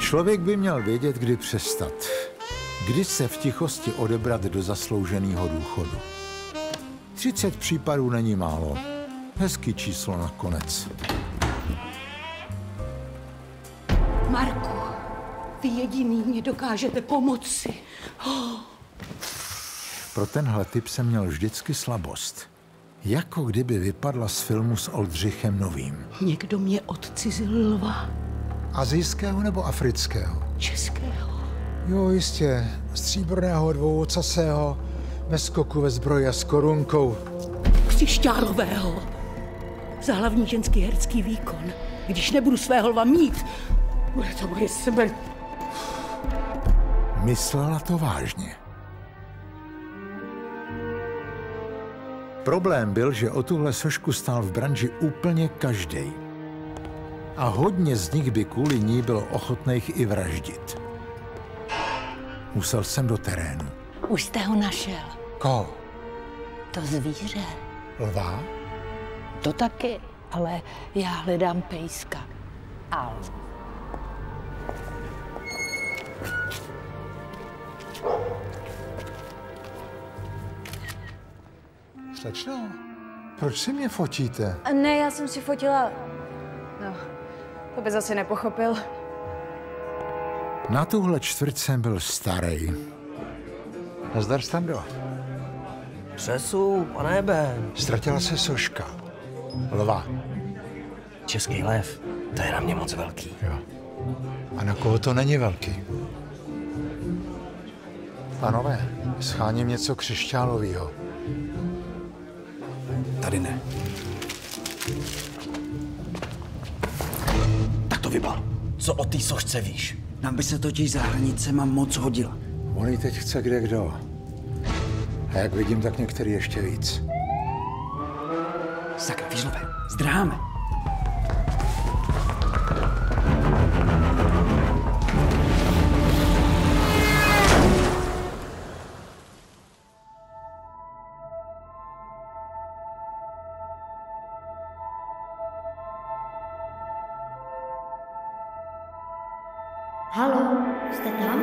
Člověk by měl vědět, kdy přestat. Kdy se v tichosti odebrat do zaslouženého důchodu. 30 případů není málo. Hezký číslo nakonec. Marku, vy jediný mě dokážete pomoci. Oh. Pro tenhle typ jsem měl vždycky slabost. Jako kdyby vypadla z filmu s Oldřichem Novým. Někdo mě odcizil lva. Azijského nebo afrického? Českého. Jo, jistě. Stříbrného dvouocasého, ve skoku ve zbroji a s korunkou. Křišťálového. Za hlavní ženský herský výkon. Když nebudu svého lva mít, bude to moje smrt. Myslela to vážně. Problém byl, že o tuhle sošku stál v branži úplně každý. A hodně z nich by kvůli ní bylo ochotných i vraždit. Musel jsem do terénu. Už jste ho našel. Ko? To zvíře. Lva? To taky, ale já hledám pejska. Al. Slečno, proč si mě fotíte? Ne, já jsem si fotila... No, to by zase nepochopil. Na tuhle čtvrt jsem byl starý. Nazdar, Stando. Přesu, pane Ben. Ztratila se soška. Lva. Český lev, to je na mě moc velký. Jo. A na koho to není velký? Panové, scháním něco křišťálového. Tady ne. Vybal. Co o té sošce víš? Nám by se totiž za hranicema moc hodila. On ji teď chce kde kdo. A jak vidím, tak některý ještě víc. Sakra, Vížlové, zdráme. Halo, jste tam?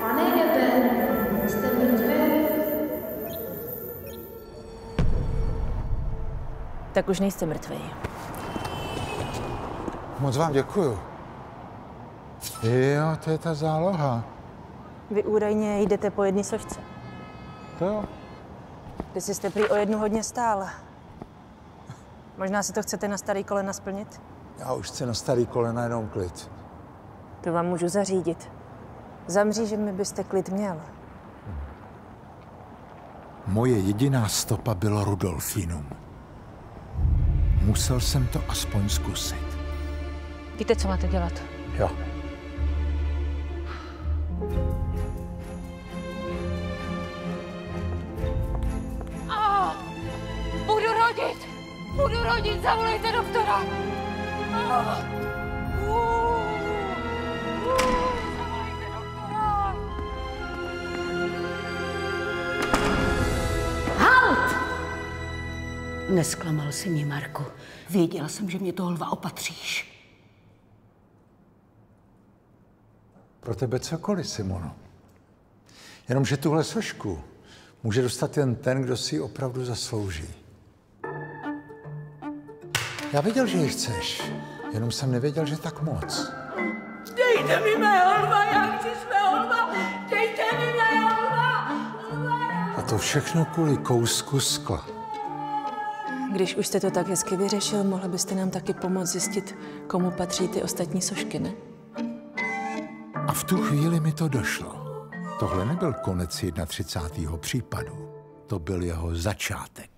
Pane nebe, jste mrtvé? Tak už nejste mrtvý. Moc vám děkuju. Jo, to je ta záloha. Vy údajně jdete po jedné sošce. To jo. Vy si jste prý o jednu hodně stála. Možná si to chcete na starý kolena splnit? Já už chci na starý kolena jenom klid. To vám můžu zařídit. Za mřížemi byste klid měl. Moje jediná stopa bylo Rudolfinum. Musel jsem to aspoň zkusit. Víte, co máte dělat? Jo. Budu rodit! Budu rodit, zavolejte doktora! Ah. Nesklamal jsi mě, Marku. Věděla jsem, že mě toho lva opatříš. Pro tebe cokoliv, Simono. Jenomže tuhle sošku může dostat jen ten, kdo si ji opravdu zaslouží. Já věděl, že ji chceš, jenom jsem nevěděl, že tak moc. Dejte mi mého lva, já chci svého lva! Dejte mi mého lva! A to všechno kvůli kousku skla. Když už jste to tak hezky vyřešil, mohli byste nám taky pomoct zjistit, komu patří ty ostatní sošky, ne? A v tu chvíli mi to došlo. Tohle nebyl konec 31. případu. To byl jeho začátek.